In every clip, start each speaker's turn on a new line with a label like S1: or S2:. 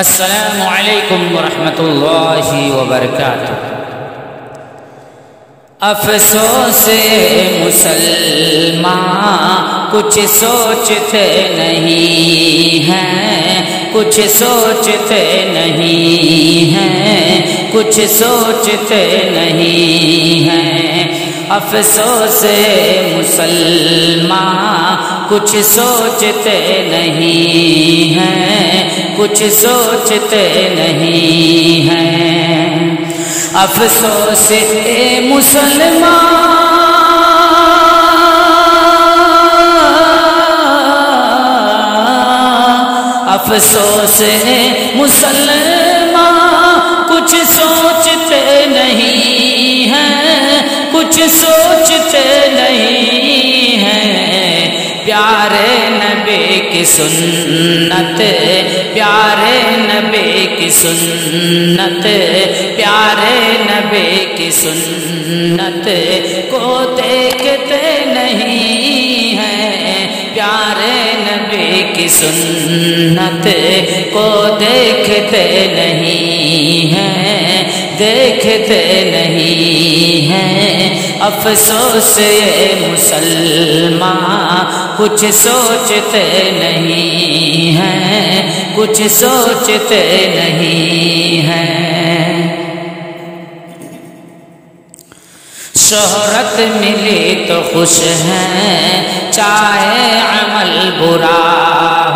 S1: असलकम वरहमतुल्लाहि वबरकातुह अफसोस मुसलमान कुछ सोचते नहीं हैं कुछ सोचते नहीं हैं कुछ सोचते नहीं हैं अफसोस मुसलमान कुछ सोचते नहीं हैं, कुछ सोचते नहीं हैं। अफसोस ए मुसलमान। अफसोस है मुसलमान। कुछ सोचते नहीं हैं, कुछ सोचते प्यारे नबी की सुन्नत, प्यारे नबी की सुन्नत, प्यारे नबी की सुन्नत को देखते नहीं हैं। प्यारे नबी की सुन्नत को देखते नहीं हैं। देखते अफसोस ये मुसलमान, कुछ सोचते नहीं हैं, कुछ सोचते नहीं हैं। शोहरत मिली तो खुश हैं, चाहे अमल बुरा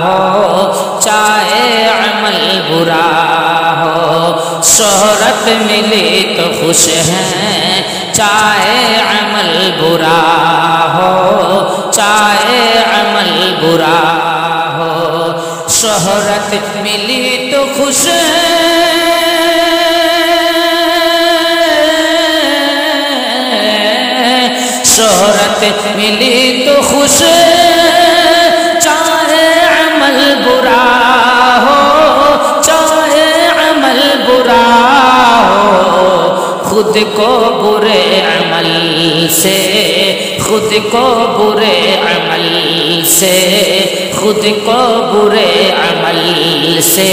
S1: हो, चाहे अमल बुरा हो। शोहरत मिली तो खुश हैं चाहे अमल बुरा हो, चाहे अमल बुरा हो। शोहरत मिली तो खुश शोहरत मिली तो खुश को बुरे अमल से, खुद को बुरे अमल से।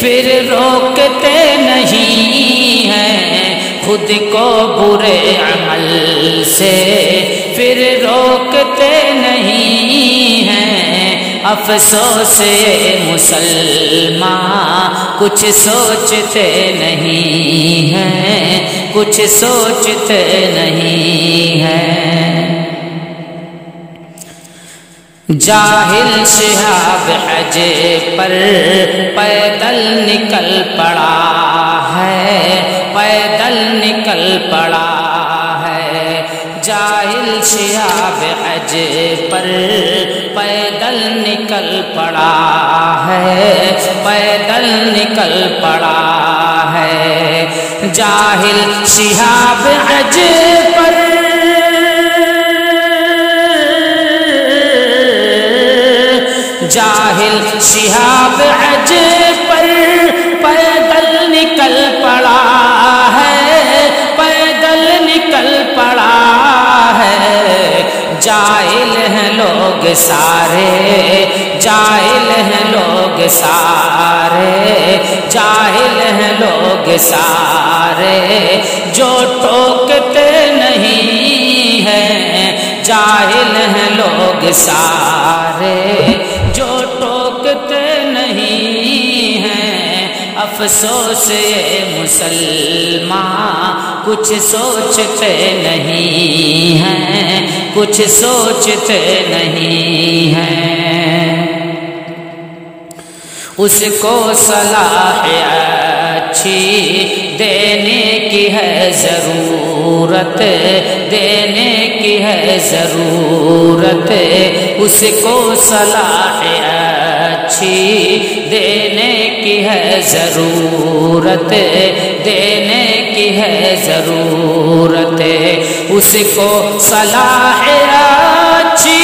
S1: फिर रोकते नहीं हैं खुद को बुरे अमल से। फिर रोकते नहीं हैं अफसोस मुसलमान, कुछ सोचते नहीं हैं, कुछ सोचते नहीं हैं। जाहिल शिहाब हज पर पैदल निकल पड़ा है, पैदल निकल पड़ा है। जाहिल शिहाब हज पर पैदल निकल पड़ा है, पैदल निकल पड़ा है। जाहिल शिहाब हज जाहिल शिहाब अज पर पैदल निकल पड़ा है, पैदल निकल पड़ा है। जाहिल हैं लोग सारे, जाहिल हैं लोग सारे, जाहिल हैं लोग सारे। जो टोकते नहीं हैं, जाहिल हैं लोग सारे। अफसोस ये मुसलमान, कुछ सोचते नहीं हैं, कुछ सोचते नहीं हैं। उसको सलाह अच्छी देने की है ज़रूरत, देने की है ज़रूरत। उसको सलाह अच्छी देने की है ज़रूरत, देने की है ज़रूरत। उसको सलाह अच्छी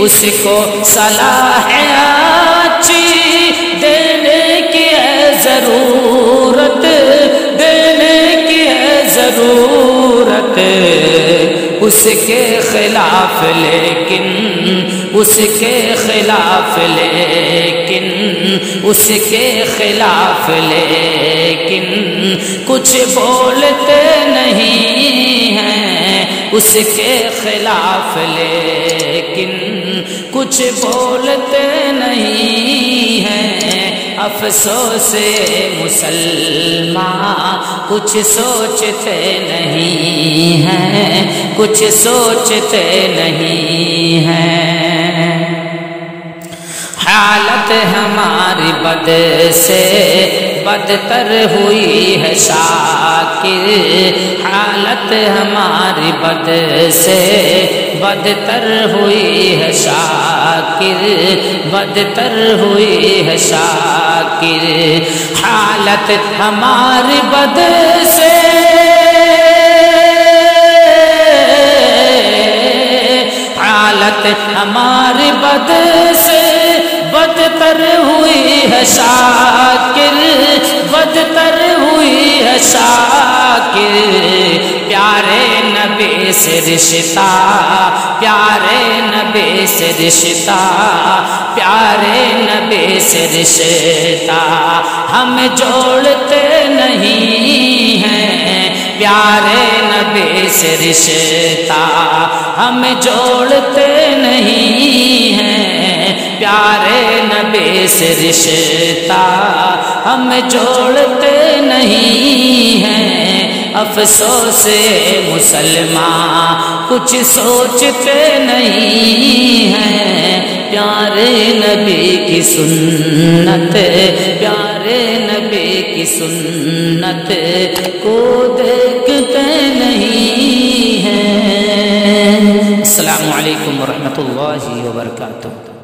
S1: उसको सलाह अच्छी देने की है ज़रूरत देने की है ज़रूरत। उसके खिलाफ लेकिन, उसके खिलाफ लेकिन, उसके खिलाफ लेकिन कुछ बोलते नहीं हैं। उसके खिलाफ लेकिन कुछ बोलते नहीं अफसोस मुसलमान, कुछ सोचते नहीं हैं, कुछ सोचते नहीं हैं। हालत हमारी बद से बदतर हुई है शाकिर। हालत हमारी बद से बदतर हुई है शाकिर। बदतर हुई है शाकिर। हालत हमारी बद से। हालत हमारी बद से। बदतर हुई है शाकिर, बदतर हुई है शाकिर। नबी से रिश्ता, प्यारे नबी से रिश्ता, प्यारे नबी से रिश्ता। हम जोड़ते नहीं हैं, प्यारे नबी से रिश्ता। हम जोड़ते नहीं हैं, प्यारे नबी से रिश्ता। हम जोड़ते नहीं हैं। अफसोस मुसलमान, कुछ सोचते नहीं हैं। प्यारे नबी की सुन्नत, प्यारे नबी की सुन्नत को देखते नहीं हैं। वालेकुम वरहमतुल्लाहि वबरकातुहू।